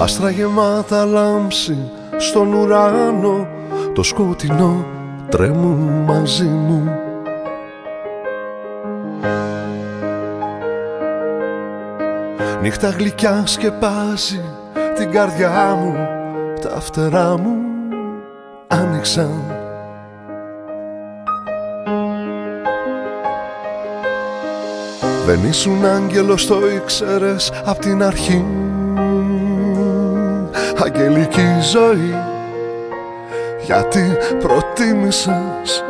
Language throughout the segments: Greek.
Άστρα γεμάτα λάμψη στον ουρανό Το σκοτεινό τρέμουν μαζί μου. Νύχτα γλυκιά σκεπάζει την καρδιά μου Τα φτερά μου άνοιξαν. Δεν ήσουν άγγελος το ήξερες απ' την αρχή Αγγελική ζωή γιατί προτίμησες.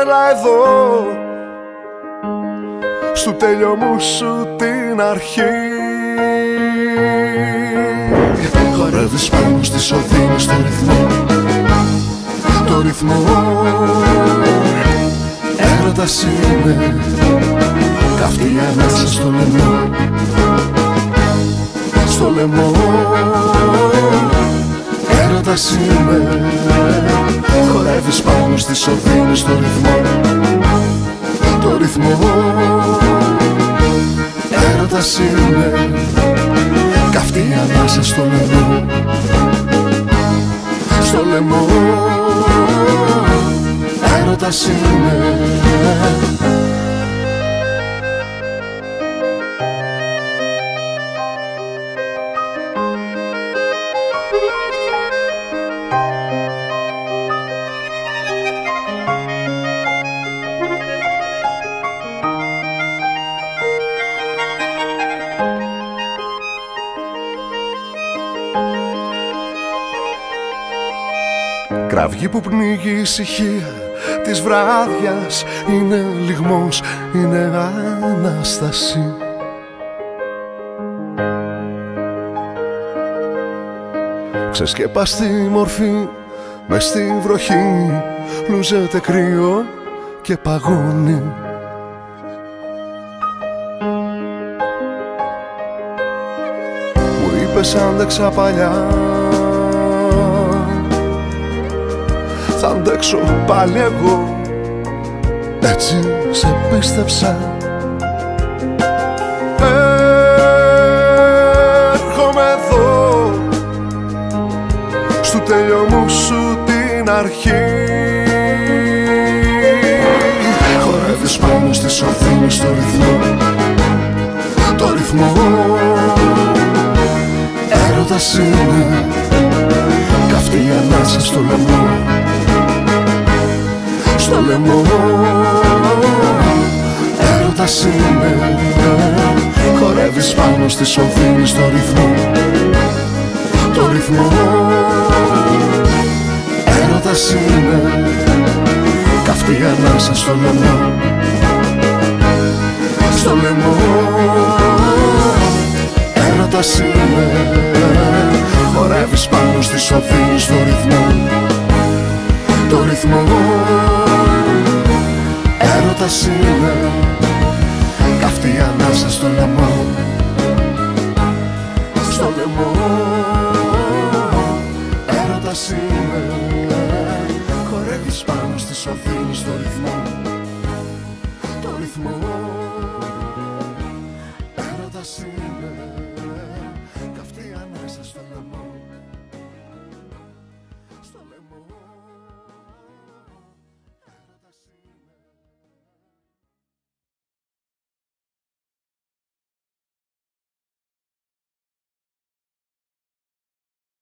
Έλα εδώ Στου τέλειωμού σου την αρχή. Χορεύεις πάνω στις οδύνες το ρυθμό Το ρυθμό Έρωτας είναι Καυτή ανάσα στο λαιμό. Στο λαιμό. Έρωτας είναι Χορεύεις πάνω στις οδύνες το ρυθμό. Το ρυθμό. Έρωτας είναι Καυτή ανάσα στο λαιμό. Στο λαιμό. Έρωτας είναι Κραυγή που πνίγει η ησυχία της βράδιας. Είναι λιγμός, είναι Ανάσταση. Ξεσκεπαστή μορφή μες στη βροχή. Λούζεται κρύο και παγώνει. Μου είπες άντεξα παλιά αντέξω πάλι εγώ. Έτσι σε πίστεψα Έρχομαι εδώ. Στου τελειωμού σου την αρχή. Χορεύεις πάνω στις ορθίνες το ρυθμό. Το ρυθμό. Έρωτας είναι. Καυτή ανάσα στο λαιμό Στο λαιμό. Έρωτας είναι Χορεύεις πάνω στις οδύνες το ρυθμό. Το ρυθμό. Έρωτας είναι Καυτή ανάσα στο λαιμό. Στο λαιμό. Έρωτας είναι Χορεύεις πάνω στις οδύνες το ρυθμό. Το ρυθμό μας είναι Καυτή ανάσα στο λαιμό. Στο λαιμό. Έρωτας είναι Χορεύεις πάνω στις οθήνες το ρυθμό. Το ρυθμό. Έρωτας είναι